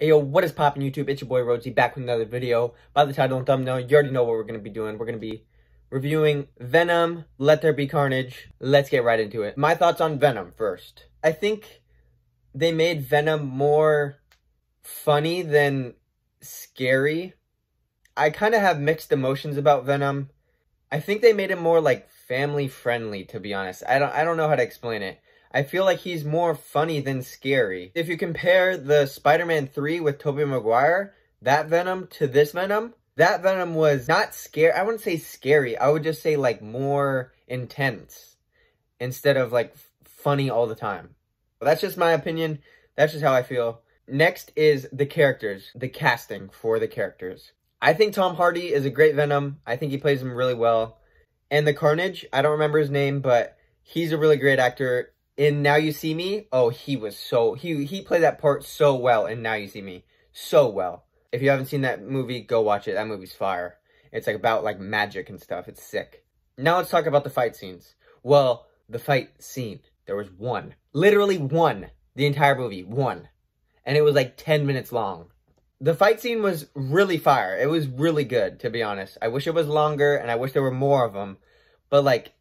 Hey yo, what is poppin' YouTube? It's your boy RhodeZee back with another video. By the title and thumbnail, you already know what we're gonna be doing. We're gonna be reviewing Venom, Let There Be Carnage. Let's get right into it. My thoughts on Venom first. I think they made Venom more funny than scary. I kind of have mixed emotions about Venom. I think they made him more like family friendly to be honest. I don't I don't know how to explain it. I feel like he's more funny than scary. If you compare the Spider-Man 3 with Tobey Maguire, that Venom to this Venom, that Venom was not scary. I wouldn't say scary. I would just say like more intense instead of like funny all the time. But that's just my opinion. That's just how I feel. Next is the characters, the casting for the characters. I think Tom Hardy is a great Venom. I think he plays him really well. And the Carnage, I don't remember his name, but he's a really great actor in Now You See Me, oh, he was so, he, he played that part so well in Now You See Me. So well. If you haven't seen that movie, go watch it. That movie's fire. It's like about like magic and stuff. It's sick. Now let's talk about the fight scenes. Well, the fight scene. There was one. Literally one. The entire movie. One. And it was like 10 minutes long. The fight scene was really fire. It was really good, to be honest. I wish it was longer and I wish there were more of them. But like,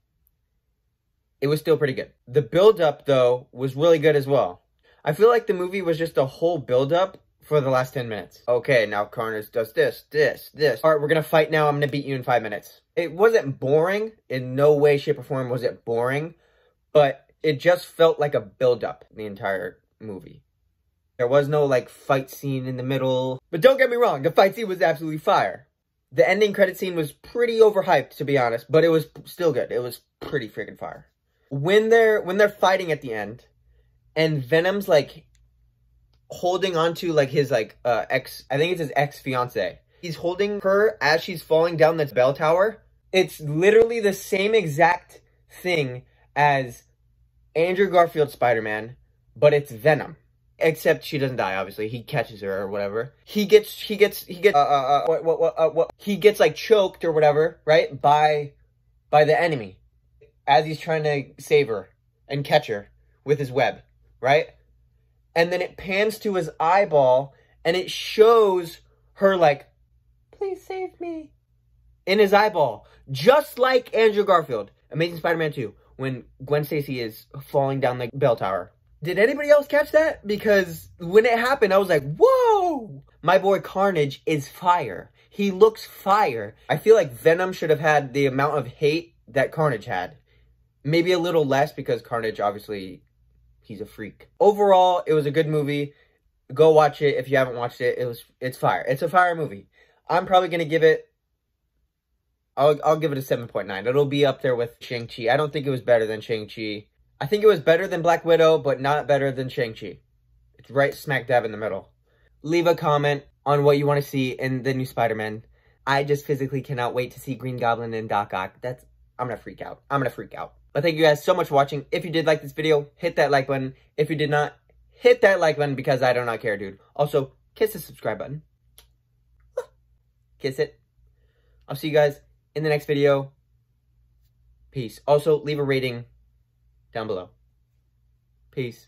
it was still pretty good. The build-up, though, was really good as well. I feel like the movie was just a whole build-up for the last 10 minutes. Okay, now Carnage does this, this, this. All right, we're to fight now. I'm to beat you in five minutes. It wasn't boring. In no way, shape, or form was it boring. But it just felt like a build-up the entire movie. There was no, like, fight scene in the middle. But don't get me wrong, the fight scene was absolutely fire. The ending credit scene was pretty overhyped, to be honest. But it was still good. It was pretty freaking fire when they're when they're fighting at the end and Venom's like holding onto like his like uh ex I think it's his ex fiance. He's holding her as she's falling down this bell tower. It's literally the same exact thing as Andrew Garfield Spider-Man, but it's Venom. Except she doesn't die, obviously. He catches her or whatever. He gets, he gets, he gets, uh, uh, uh, what, what, what, uh, what, he gets like choked or whatever, right? By, by the enemy as he's trying to save her and catch her with his web, right? And then it pans to his eyeball and it shows her like, please save me, in his eyeball. Just like Andrew Garfield, Amazing Spider-Man 2, when Gwen Stacy is falling down the bell tower. Did anybody else catch that? Because when it happened, I was like, whoa! My boy Carnage is fire. He looks fire. I feel like Venom should have had the amount of hate that Carnage had. Maybe a little less because Carnage, obviously, he's a freak. Overall, it was a good movie. Go watch it if you haven't watched it. It was it's fire. It's a fire movie. I'm probably gonna give it. I'll I'll give it a seven point nine. It'll be up there with Shang Chi. I don't think it was better than Shang Chi. I think it was better than Black Widow, but not better than Shang Chi. It's right smack dab in the middle. Leave a comment on what you want to see in the new Spider-Man. I just physically cannot wait to see Green Goblin and Doc Ock. That's I'm gonna freak out. I'm gonna freak out. But thank you guys so much for watching. If you did like this video, hit that like button. If you did not, hit that like button because I do not care, dude. Also, kiss the subscribe button. Kiss it. I'll see you guys in the next video. Peace. Also, leave a rating down below. Peace.